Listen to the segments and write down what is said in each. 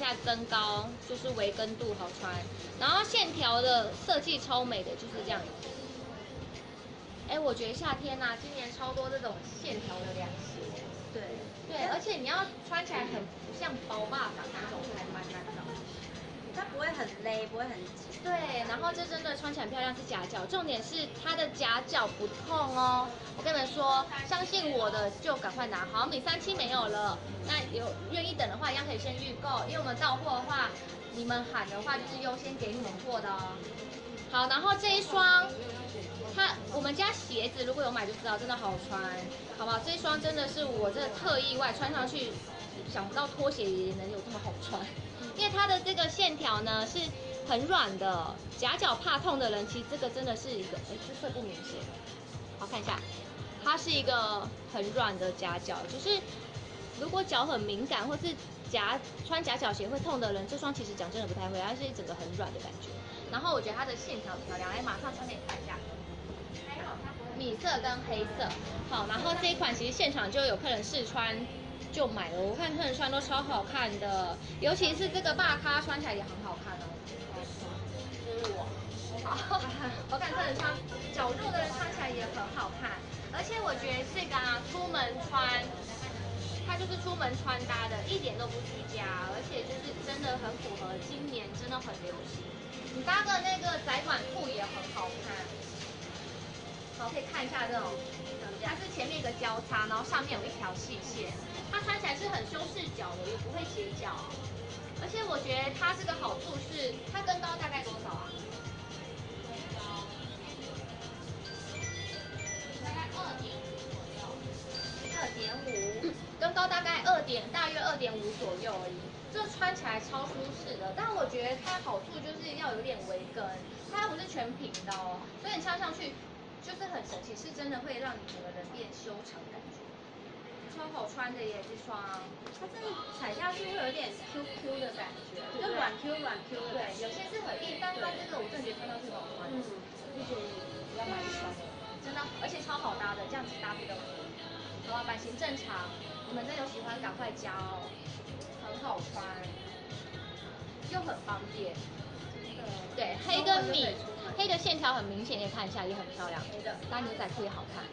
下增高，就是围跟度好穿，然后线条的设计超美的，就是这样子。哎，我觉得夏天呐、今年超多这种线条的凉鞋。对，对，而且你要穿起来很不像薄霸的那种，还蛮难的。不会很勒，不会很紧。对，然后这真的穿起来很漂亮，是夹脚，重点是它的夹脚不痛哦。我跟你们说，相信我的就赶快拿。好，米三七没有了，那有愿意等的话，一样可以先预购，因为我们到货的话，你们喊的话就是优先给你们货的哦。好，然后这一双，它我们家鞋子如果有买就知道，真的好穿，好不好？这一双真的是我这特意外穿上去，想不到拖鞋也能有这么好穿，因为它的这个线条呢是很软的，夹脚怕痛的人，其实这个真的是一个，哎，这色不明显，好看一下，它是一个很软的夹脚，就是如果脚很敏感或是夹穿夹脚鞋会痛的人，这双其实讲真的不太会，它是一整个很软的感觉。然后我觉得它的线条很漂亮，来马上穿给你看一下。米色跟黑色，好，然后这一款其实现场就有客人试穿就买了，我看客人穿都超好看的，尤其是这个大咖穿起来也很好看哦。我，好，我看客人穿脚肉的人穿起来也很好看，而且我觉得这个啊，出门穿，它就是出门穿搭的，一点都不居家，而且就是真的很符合今年真的很流行。你搭个那个窄管裤也很好看。好，可以看一下这种，它是前面一个交叉，然后上面有一条细线，它穿起来是很修饰脚的，也不会斜脚。觉得它这个好处是，它跟高大概多少啊？大概二点左右，二点五，跟高大概二点，大约二点五左右而已。这穿起来超舒适的，但我觉得它好处就是要有点围跟，它不是全平的哦，所以你穿上去就是很神奇，是真的会让你整个人变修长感觉，超好穿的耶这双，它真的踩下去会有点 QQ 的感觉，就软 Q 软 Q 的对感，觉。有些是很硬，但它这个我真的觉得穿上去很好穿，嗯就觉得要买一双，真的，而且超好搭的，这样子搭配都可以。好吧，版型正常，你们真的有喜欢赶快加哦，很好穿，又很方便。对，黑跟米，黑的线条很明显，你也看一下，也很漂亮。黑的搭牛仔裤也好看，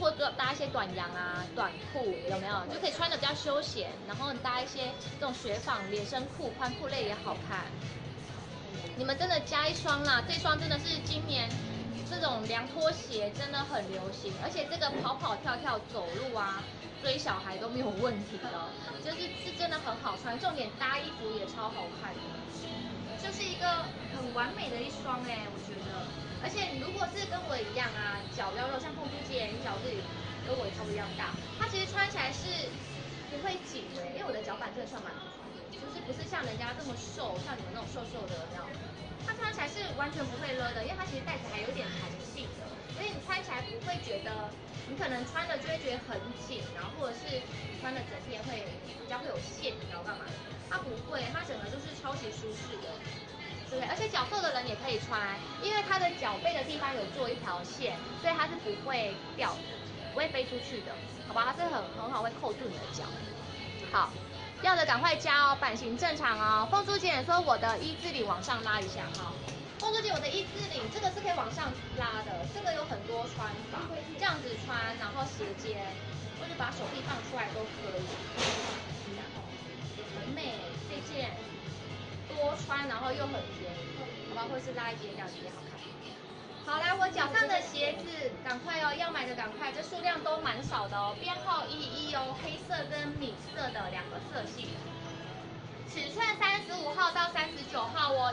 或者搭一些短洋啊、短裤，有没有？就可以穿的比较休闲，然后你搭一些这种雪纺连身裤、宽裤类也好看。你们真的加一双啦，这双真的是今年这种凉拖鞋真的很流行，而且这个跑跑跳跳走路啊，追小孩都没有问题的，就是是真的很好穿，重点搭衣服也超好看的。就是一个很完美的一双哎、我觉得。而且如是跟我一样啊，脚比较肉，像凤珠姐，你脚自己跟我也差不多一样大，它其实穿起来是不会紧的、因为我的脚板真的算蛮宽的，就是不是像人家这么瘦，像你们那种瘦瘦的那样。它穿起来是完全不会勒的，因为它其实带子还有点弹性的，所以你穿起来不会觉得，你可能穿了就会觉得很紧，然后或者是穿的整天会比较会有线条干嘛，它不会，它整个就是超级舒适的。对？而且脚瘦的人也可以穿，因为它的脚背的地方有做一条线，所以它是不会掉，不会飞出去的，好吧？它是很很好会扣住你的脚。好，要的赶快加哦，版型正常哦。凤珠姐说我的一字领往上拉一下哈。凤珠姐，我的一字领这个是可以往上拉的，这个有很多穿法，这样子穿，然后斜肩，或者把手臂放出来都可以。很美，这件多穿，然后又很便宜，好吧？或是拉一点这样子也好看。好，来我脚上的鞋子，赶快哦，要买的赶快，这数量都蛮少的哦，编号一一哦，黑色跟米色的两个色系，尺寸三十五号到三十九号哦。